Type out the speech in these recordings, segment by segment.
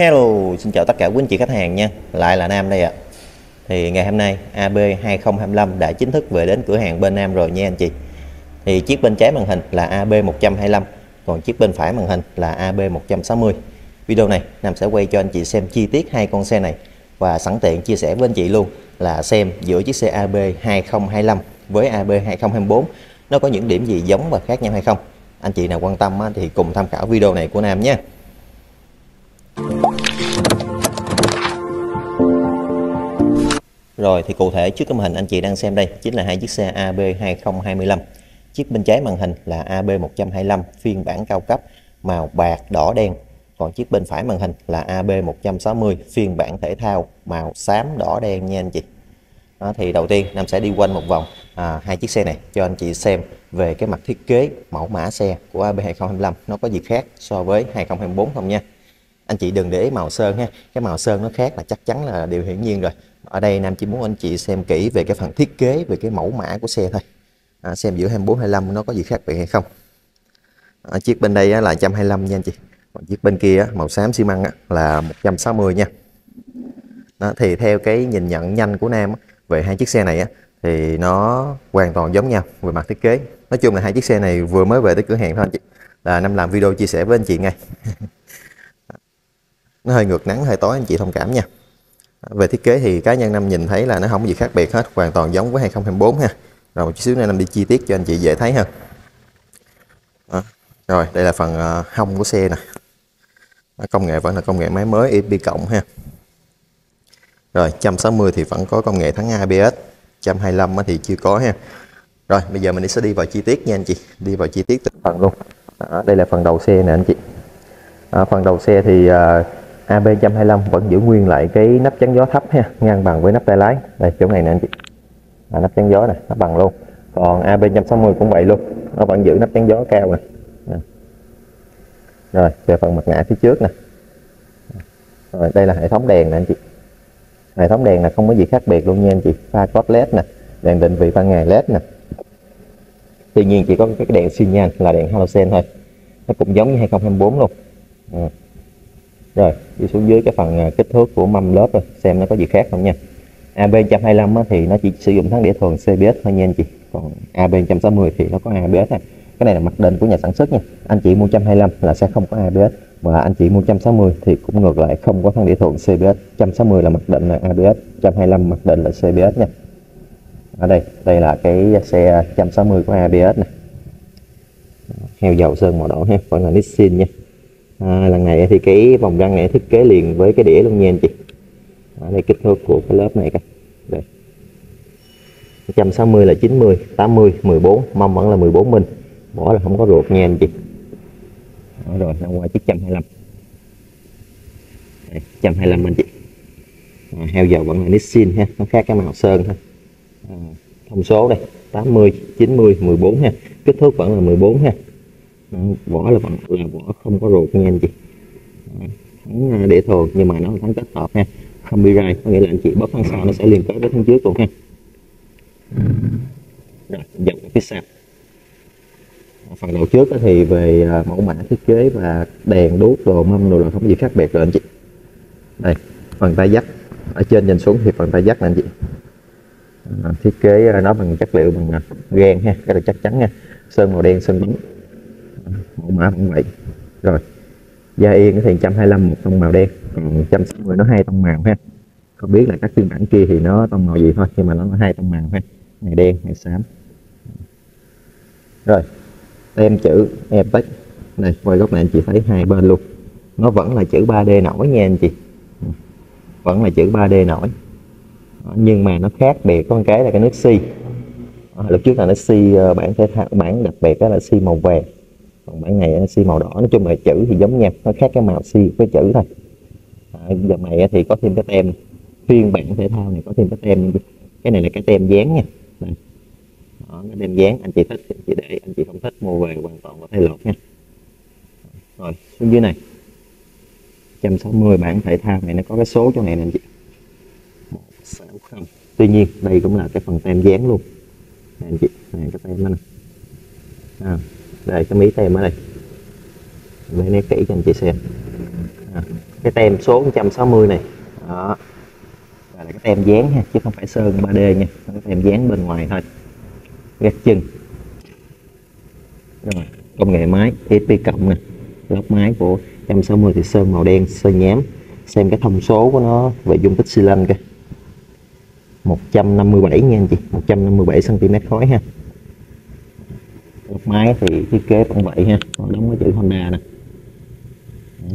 Hello, xin chào tất cả quý anh chị khách hàng nha. Lại là Nam đây ạ. Thì ngày hôm nay AB 2025 đã chính thức về đến cửa hàng bên Nam rồi nha anh chị. Thì chiếc bên trái màn hình là AB 125 Còn chiếc bên phải màn hình là AB 160 Video này Nam sẽ quay cho anh chị xem chi tiết hai con xe này Và sẵn tiện chia sẻ với anh chị luôn là xem giữa chiếc xe AB 2025 với AB 2024 Nó có những điểm gì giống và khác nhau hay không. Anh chị nào quan tâm thì cùng tham khảo video này của Nam nhé Rồi thì cụ thể trước cái màn hình anh chị đang xem đây chính là hai chiếc xe AB 2025. Chiếc bên trái màn hình là AB 125 phiên bản cao cấp màu bạc đỏ đen. Còn chiếc bên phải màn hình là AB 160 phiên bản thể thao màu xám đỏ đen nha anh chị. Đó, thì đầu tiên Nam sẽ đi quanh một vòng à, hai chiếc xe này cho anh chị xem về cái mặt thiết kế mẫu mã xe của AB 2025 nó có gì khác so với 2024 không nha anh chị đừng để ý màu sơn ha cái màu sơn nó khác là chắc chắn là điều hiển nhiên rồi ở đây Nam chỉ muốn anh chị xem kỹ về cái phần thiết kế về cái mẫu mã của xe thôi. À, xem giữa 24 25 nó có gì khác biệt hay không. À, chiếc bên đây là 125 nha anh chị. Còn chiếc bên kia màu xám xi măng là 160 nha. Đó, thì theo cái nhìn nhận nhanh của Nam về hai chiếc xe này thì nó hoàn toàn giống nhau về mặt thiết kế. Nói chung là hai chiếc xe này vừa mới về tới cửa hàng thôi anh chị. Là Nam làm video chia sẻ với anh chị ngay. Nó hơi ngược nắng hơi tối anh chị thông cảm nha về thiết kế thì cá nhân năm nhìn thấy là nó không có gì khác biệt hết hoàn toàn giống với 2024 ha. Rồi một chút xíu nữa năm đi chi tiết cho anh chị dễ thấy hơn đó. rồi đây là phần ờ, hông của xe nè. Công nghệ vẫn là công nghệ máy mới EP cộng ha. Rồi 160 thì vẫn có công nghệ thắng ABS 125 thì chưa có ha. Rồi bây giờ mình sẽ đi vào chi tiết nha anh chị. Đi vào chi tiết từng phần luôn. Đó, đây là phần đầu xe nè anh chị. Đó, phần đầu xe thì uh, AB125 vẫn giữ nguyên lại cái nắp chắn gió thấp ha ngang bằng với nắp tay lái. Đây chỗ này nè anh chị. À, nắp chắn gió này nó bằng luôn. Còn AB160 cũng vậy luôn nó vẫn giữ nắp chắn gió cao này rồi về phần mặt ngã phía trước nè. Rồi đây là hệ thống đèn nè anh chị. Hệ thống đèn là không có gì khác biệt luôn nha anh chị. Pha cốt led nè đèn định vị ban ngày led nè. Tuy nhiên chỉ có cái đèn xi nhan là đèn halogen thôi. Nó cũng giống như 2024 luôn. Ừ rồi, đi xuống dưới cái phần à, kích thước của mâm lớp rồi, xem nó có gì khác không nha. AB 125 thì nó chỉ sử dụng thắng đĩa thường CBS thôi nha anh chị. Còn AB 160 thì nó có ABS này. Cái này là mặc định của nhà sản xuất nha. Anh chị mua 125 là sẽ không có ABS và anh chị mua 160 thì cũng ngược lại, không có thắng đĩa thường CBS 160 là mặc định là ABS 125 mặc định là CBS nha. Ở đây đây là cái xe 160 của ABS này. Heo dầu sơn màu đỏ ha vẫn là Nissin nha à, lần này thì cái vòng răng này thiết kế liền với cái đĩa luôn nha anh chị. À, đây kích thước của cái lớp này các. đây. 160 là 90 80 14 mâm vẫn là 14 minh bỏ là không có ruột nha anh chị. Đó rồi sang qua chiếc 125 đây, 125 anh chị. À, heo dầu vẫn là Nissin ha nó khác cái màu sơn thôi. À, thông số đây 80 90 14 ha. Kích thước vẫn là 14 ha vỏ là vẫn là vỏ không có ruột nha anh chị thắng để thường nhưng mà nó là thắng kết hợp ha. Không bị rai có nghĩa là anh chị bóp thắng sau nó sẽ liên kết với thắng trước luôn ha. Rồi dòng phía sau phần đầu trước thì về à, mẫu mã thiết kế và đèn đốt đồ mâm đồ là không có gì khác biệt rồi anh chị? Đây phần tay dắt. Ở trên nhìn xuống thì phần tay dắt nè anh chị. À, thiết kế à, nó bằng chất liệu bằng à, gan ha cái là chắc chắn nha. Sơn màu đen sơn bóng mẫu mã vẫn vậy. Rồi da yên thì 125 một tông màu đen. Còn 160 nó hai tông màu ha. Không biết là các phiên bản kia thì nó tông màu gì thôi, nhưng mà nó là hai tông màu ha. Này đen này xám. Rồi, tem chữ Epic. Này quay góc này anh chị thấy hai bên luôn. Nó vẫn là chữ 3D nổi nha anh chị. Vẫn là chữ 3D nổi. Nhưng mà nó khác biệt. Con cái là cái nước xi lúc trước là nó xi ờ, bản thể thao, bản đặc biệt đó là xi màu vàng còn bản này ờ, xi màu đỏ nói chung là chữ thì giống nhau nó khác cái màu xi với chữ thôi. À, giờ này ờ, thì có thêm cái tem phiên bản thể thao này có thêm cái tem cái này là cái tem dán nha. Đây. Đó, cái tem dán anh chị thích thì anh chị để anh chị không thích mua về hoàn toàn có thể lột nha. Rồi xuống dưới này. 160 bản thể thao này nó có cái số chỗ này nè anh chị. 160 tuy nhiên đây cũng là cái phần tem dán luôn. Này anh chị này cái tem đó này à, đây cái mí tem ở đây. Lấy nét kỹ cho anh chị xem. À, cái tem số 160 này. Đó. Là cái tem dán ha chứ không phải sơn 3D nha. Cái tem dán bên ngoài thôi. Gác chân. Rồi công nghệ máy SP cộng nè. Lốc máy của 160 thì sơn màu đen sơn nhám. Xem cái thông số của nó về dung tích xi lanh kìa 157 nha anh chị 157 cm khối ha. Lắp máy thì thiết kế vẫn vậy ha. Còn đóng cái chữ Honda nè.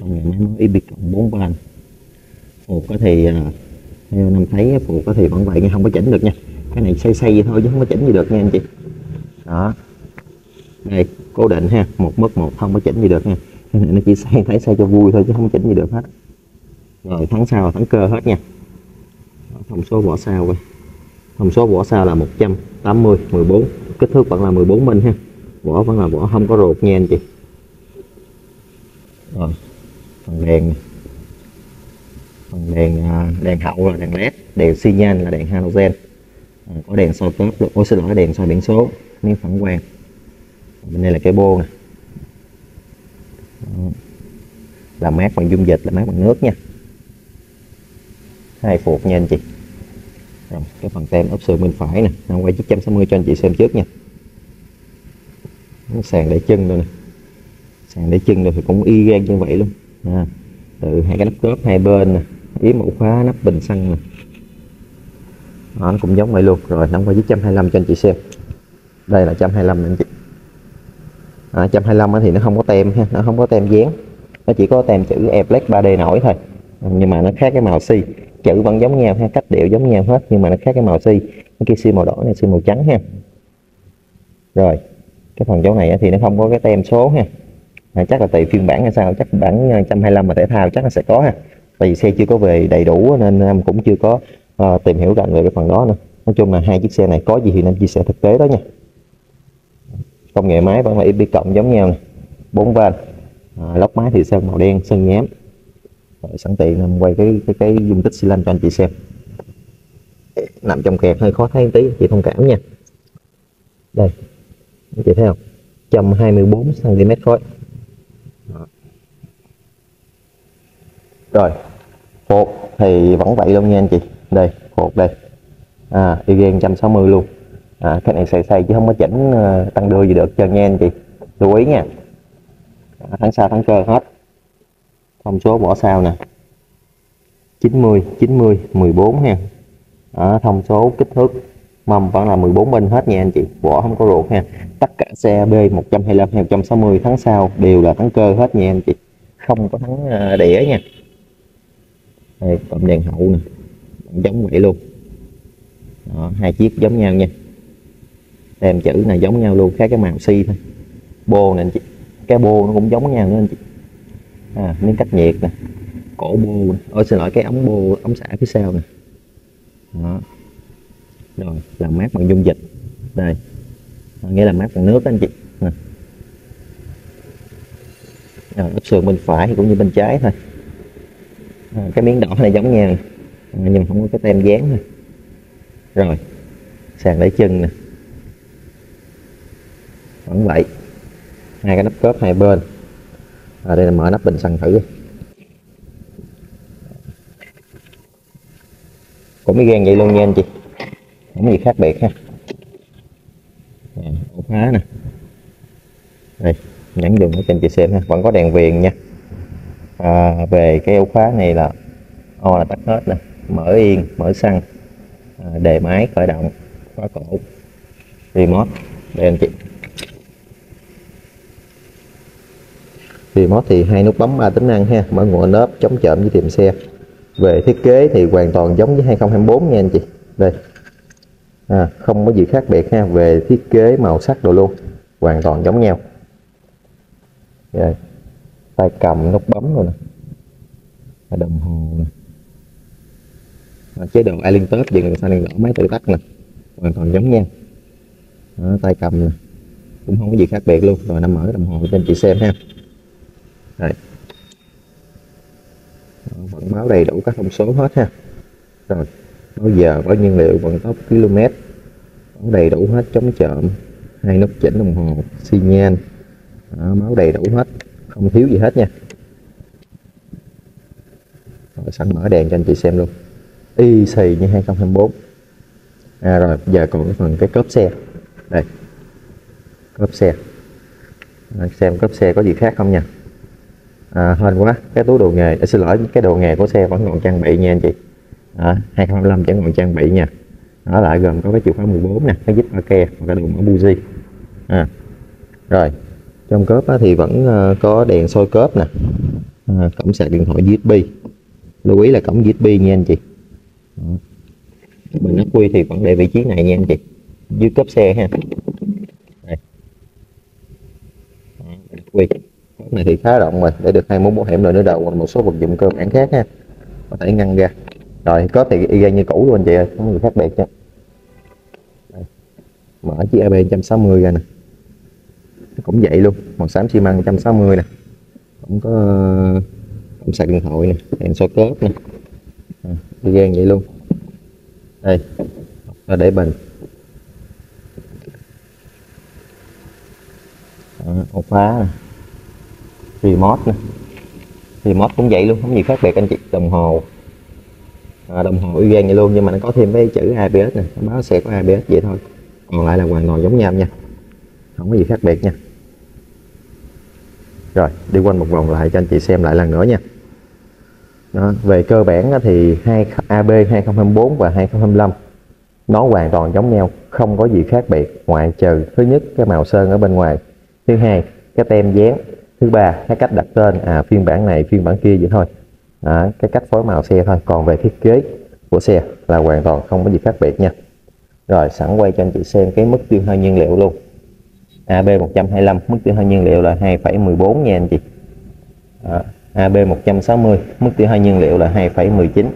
Công nghệ máy mới IP cộng 4 van phục có thì à, theo năm thấy phục có thì vẫn vậy nhưng không có chỉnh được nha. Cái này xây xây vậy thôi chứ không có chỉnh gì được nha anh chị. Đó. Đây, cố định ha. Một mức một không có chỉnh gì được nha. Cái này nó chỉ xây, thấy xây cho vui thôi chứ không chỉnh gì được hết. Rồi thắng sau thắng cơ hết nha. Thông số vỏ sao thông số vỏ sao là 180 14 kích thước vẫn là 14 minh ha vỏ vẫn là vỏ không có ruột nha anh chị. Rồi phần đèn. Phần đèn à, đèn hậu là đèn led đèn xi nhan là đèn halogen. À, có đèn soi tớp ôi xin lỗi đèn soi biển số miếng phản quang. Bên đây là cái bô nè. Làm mát bằng dung dịch là mát bằng nước nha. Hai phuộc nha anh chị. Rồi, cái phần tem ốp sườn bên phải nè. Năm quay 960 cho anh chị xem trước nha sàn để chân rồi nè. Sàn để chân rồi thì cũng y gan như vậy luôn. À, từ hai cái nắp cốp hai bên nè yếm ổ khóa nắp bình xăng nè. Đó, nó cũng giống vậy luôn. Rồi năm quay 925 cho anh chị xem. Đây là 125 anh chị. À, 125 thì nó không có tem ha nó không có tem dán. Nó chỉ có tem chữ Eplex 3D nổi thôi. Nhưng mà nó khác cái màu xi. Chữ vẫn giống nhau ha cách điệu giống nhau hết nhưng mà nó khác cái màu xi. Cái kia xi màu đỏ này xi màu trắng ha. Rồi cái phần chỗ này thì nó không có cái tem số ha. À, chắc là tùy phiên bản hay sao chắc bản ờ, 125 mà thể thao chắc nó sẽ có ha. Tại vì xe chưa có về đầy đủ nên em cũng chưa có uh, tìm hiểu rành về cái phần đó nữa. Nói chung là hai chiếc xe này có gì thì em chia sẻ thực tế đó nha. Công nghệ máy vẫn là IP cộng giống nhau này bốn van à, lốc máy thì sơn màu đen sơn nhám. Rồi sẵn tiện em quay cái cái cái dung tích xi lanh cho anh chị xem. Nằm trong kẹt hơi khó thấy tí chị thông cảm nha. Đây anh chị thấy không 124 cm khối. Rồi hột thì vẫn vậy luôn nha anh chị. Đây hột đây. À igen 160 luôn. À, cái này xài xài chứ không có chỉnh ờ, tăng đưa gì được cho nha anh chị. Lưu ý nha. À, tháng sau tháng cơ hết. Thông số bỏ sao nè. 90 90 14 nha à, thông số kích thước mâm vẫn là 14 bên hết nha anh chị. Bỏ không có ruột ha tất cả xe B 125 hay 160 tháng sau đều là thắng cơ hết nha anh chị. Không có thắng à, đĩa nha. Đây cầm đèn hậu nè. Giống vậy luôn. Đó, hai chiếc giống nhau nha. Tem chữ này giống nhau luôn khác cái màu xi thôi. Bô nè anh chị. Cái bô nó cũng giống nhau nữa anh chị. À, miếng cách nhiệt nè. Cổ bô nè. Ôi xin lỗi cái ống bô ống xả phía sau nè. Đó. Rồi làm mát bằng dung dịch. Đây nghĩa là mát bằng nước đó anh chị. Ừ. Ờ, nè. rồi sườn bên phải cũng như bên trái thôi. À, cái miếng đỏ này giống nhau. À, nhưng không có cái tem dán thôi. Rồi sàn đẩy chân nè. Vẫn vậy. Hai cái nắp cốp hai bên. À, đây là mở nắp bình xăng thử cũng mới ghen vậy luôn nha anh chị. Không gì khác biệt ha ổ nè. Đây nhấn đường cho anh chị xem ha vẫn có đèn viền nha. À, về cái ổ khóa này là o là tắt hết nè mở yên mở xăng à, đề máy khởi động khóa cổ remote đây anh chị. Remote thì hai nút bấm ba tính năng ha mở ngụa nớp chống chậm với tìm xe. Về thiết kế thì hoàn toàn giống với 2024 nha anh chị. Đây à, không có gì khác biệt ha về thiết kế màu sắc đồ luôn hoàn toàn giống nhau. Rồi tay cầm nút bấm rồi nè đồng hồ nè. À, chế độ Alien Touch điện xanh đèn đỏ máy tự tắt nè hoàn toàn giống nhau. Đó, tay cầm nè cũng không có gì khác biệt luôn rồi nằm mở đồng hồ cho anh chị xem ha. Đấy. vẫn báo đầy đủ các thông số hết ha. Rồi bao giờ bao nhiên liệu vận tốc km báo đầy đủ hết chống trộm. Hai nút chỉnh đồng hồ xi nhan. Đó, báo đầy đủ hết. Không thiếu gì hết nha. Rồi, sẵn mở đèn cho anh chị xem luôn. Y xì như 2024 à rồi giờ còn cái phần cái cốp xe. Đây. Cốp xe. À, xem cốp xe có gì khác không nha. À, hên quá. Cái túi đồ nghề à, xin lỗi cái đồ nghề của xe vẫn còn trang bị nha anh chị đó, 2025 chẳng còn trang bị nha. Nó lại gồm có cái chìa khóa 14 nè cái zip ba và cái đồ mở buji à, rồi trong cốp thì vẫn ờ, có đèn soi cốp nè. À, cổng sạc điện thoại USB lưu ý là cổng USB nha anh chị. Bình ắc quy thì vẫn để vị trí này nha anh chị. Dưới cốp xe ha. Đây. quy cốp này thì khá rộng rồi để được hai mũ bảo hiểm rồi nữa đầu và một số vật dụng cơ bản khác ha. Có thể ngăn ra rồi có thì y gan như cũ luôn anh chị ơi không có gì khác biệt nha mở chiếc AB 160 ra nè. Cũng vậy luôn màu xám xi măng 160 nè. Cũng có cũng sạc điện thoại nè đèn soi cớp nè. À, gan vậy luôn. Đây là để bình. Ổ khóa nè. Remote nè. Remote cũng vậy luôn không gì khác biệt anh chị đồng hồ à, đồng hồ y gan vậy luôn nhưng mà nó có thêm cái chữ ABS nè báo sẽ có ABS vậy thôi. Còn lại là hoàn toàn giống nhau nha. Không có gì khác biệt nha. Rồi đi quanh một vòng lại cho anh chị xem lại lần nữa nha. Đó, về cơ bản thì hai AB 2024 và 2025 nó hoàn toàn giống nhau không có gì khác biệt ngoại trừ thứ nhất cái màu sơn ở bên ngoài thứ hai cái tem dán thứ ba cái cách đặt tên à phiên bản này phiên bản kia vậy thôi. Đó, cái cách phối màu xe thôi. Còn về thiết kế của xe là hoàn toàn không có gì khác biệt nha. Rồi sẵn quay cho anh chị xem cái mức tiêu hao nhiên liệu luôn. AB 125 mức tiêu hao nhiên liệu là 2,14 nha anh chị. Đó, AB 160 mức tiêu hao nhiên liệu là 2,19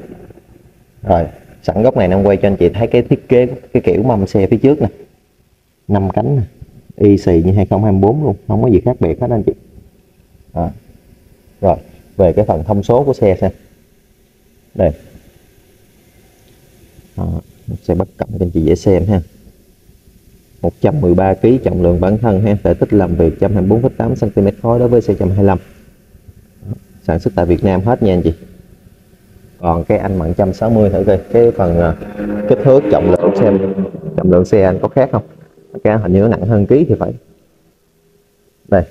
rồi sẵn góc này em quay cho anh chị thấy cái thiết kế cái kiểu mâm xe phía trước nè. Năm cánh nè y xì như 2024 luôn không có gì khác biệt hết anh chị. À. rồi về cái phần thông số của xe xem. Đây. À, sẽ bắt cận cho anh chị dễ xem ha. 113 kg trọng lượng bản thân ha thể tích làm việc 124,8 cm khối đối với xe 125 sản xuất tại Việt Nam hết nha anh chị. Còn cái anh bằng 160 thử coi cái phần uh, kích thước trọng lượng xem trọng lượng xe anh có khác không? Cái hình như nó nặng hơn ký thì phải. Đây.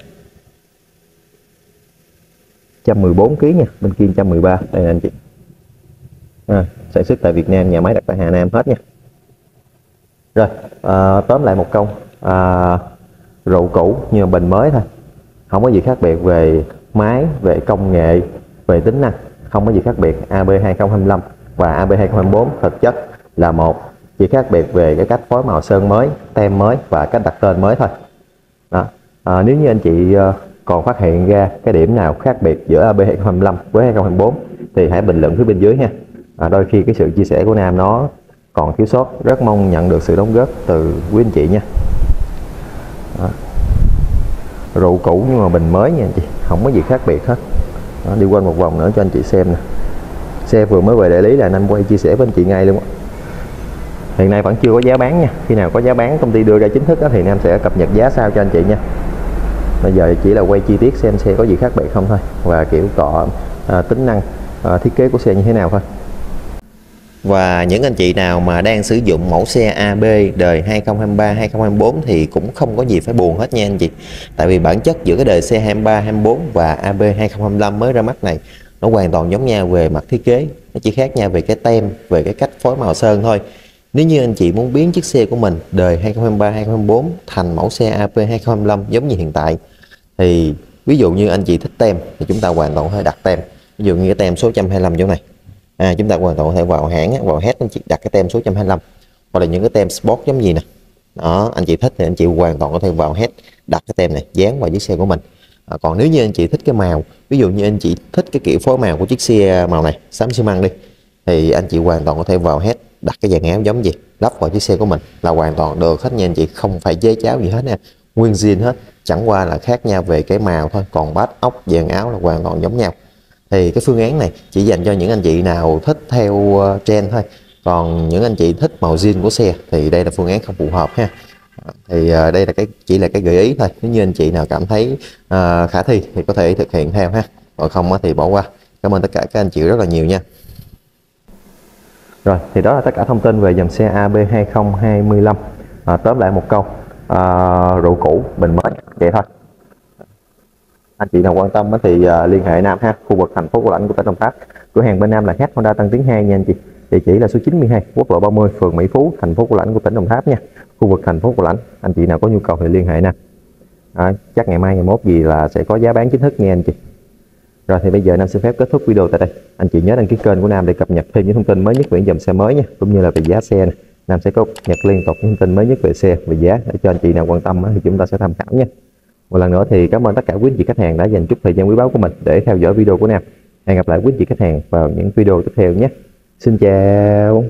114 kg nha bên kia 113 đây anh chị. À, sản xuất tại Việt Nam nhà máy đặt tại Hà Nam hết nha. Rồi à, tóm lại một câu à, rượu cũ như bình mới thôi. Không có gì khác biệt về máy về công nghệ về tính năng. Không có gì khác biệt AB 2025 và AB 2024 thực chất là một. Chỉ khác biệt về cái cách phối màu sơn mới tem mới và cách đặt tên mới thôi. Đó. À, nếu như anh chị uh, còn phát hiện ra cái điểm nào khác biệt giữa AB 2025 với 2024 thì hãy bình luận phía bên dưới nha. À, đôi khi cái sự chia sẻ của Nam nó còn thiếu sót. Rất mong nhận được sự đóng góp từ quý anh chị nha. Đó. rượu cũ nhưng mà bình mới nha anh chị. Không có gì khác biệt hết. Đó, đi quanh một vòng nữa cho anh chị xem nè. Xe vừa mới về đại lý là nam quay chia sẻ với anh chị ngay luôn hiện nay vẫn chưa có giá bán nha. Khi nào có giá bán công ty đưa ra chính thức đó, thì Nam sẽ cập nhật giá sao cho anh chị nha bây giờ chỉ là quay chi tiết xem xe có gì khác biệt không thôi và kiểu cọ à, tính năng à, thiết kế của xe như thế nào thôi và những anh chị nào mà đang sử dụng mẫu xe AB đời 2023 2024 thì cũng không có gì phải buồn hết nha anh chị. Tại vì bản chất giữa cái đời xe 23 24 và AB 2025 mới ra mắt này nó hoàn toàn giống nhau về mặt thiết kế, nó chỉ khác nhau về cái tem, về cái cách phối màu sơn thôi. Nếu như anh chị muốn biến chiếc xe của mình đời 2023 2024 thành mẫu xe AP 2025 giống như hiện tại thì ví dụ như anh chị thích tem thì chúng ta hoàn toàn có thể đặt tem. Ví dụ như cái tem số 125 chỗ này. À, chúng ta hoàn toàn có thể vào hãng vào hết anh chị đặt cái tem số 125 hoặc là những cái tem sport giống gì nè. Đó anh chị thích thì anh chị hoàn toàn có thể vào hết đặt cái tem này dán vào chiếc xe của mình. À, còn nếu như anh chị thích cái màu ví dụ như anh chị thích cái kiểu phối màu của chiếc xe màu này xám xi măng đi thì anh chị hoàn toàn có thể vào hết đặt cái dàn áo giống gì lắp vào chiếc xe của mình là hoàn toàn được hết nha anh chị không phải chế cháo gì hết nha nguyên zin hết chẳng qua là khác nhau về cái màu thôi. Còn bát ốc vàng áo là hoàn toàn giống nhau. Thì cái phương án này chỉ dành cho những anh chị nào thích theo ờ, trend thôi. Còn những anh chị thích màu zin của xe thì đây là phương án không phù hợp ha. Thì ờ, đây là cái chỉ là cái gợi ý thôi. Nếu như anh chị nào cảm thấy uh, khả thi thì có thể thực hiện theo ha. Còn không thì bỏ qua. Cảm ơn tất cả các anh chị rất là nhiều nha. Rồi thì đó là tất cả thông tin về dòng xe AB 2025 à, tóm lại một câu à, rượu cũ bình mới vậy thôi. Anh chị nào quan tâm thì à, liên hệ Nam ha khu vực thành phố Cao Lãnh của tỉnh Đồng Tháp. Cửa hàng bên Nam là H Honda Tăng Tiến 2 nha anh chị. Địa chỉ là số 92 quốc lộ 30 phường Mỹ Phú thành phố Cao Lãnh của tỉnh Đồng Tháp nha. Khu vực thành phố Cao Lãnh anh chị nào có nhu cầu thì liên hệ nè à, chắc ngày mai ngày mốt gì là sẽ có giá bán chính thức nha anh chị. Rồi thì bây giờ Nam xin phép kết thúc video tại đây. Anh chị nhớ đăng ký kênh của Nam để cập nhật thêm những thông tin mới nhất về dòng xe mới nha cũng như là về giá xe này. Nam sẽ cập nhật liên tục những thông tin mới nhất về xe về giá để cho anh chị nào quan tâm thì chúng ta sẽ tham khảo nha một lần nữa thì cảm ơn tất cả quý anh chị khách hàng đã dành chút thời gian quý báu của mình để theo dõi video của Nam. Hẹn gặp lại quý anh chị khách hàng vào những video tiếp theo nhé. Xin chào.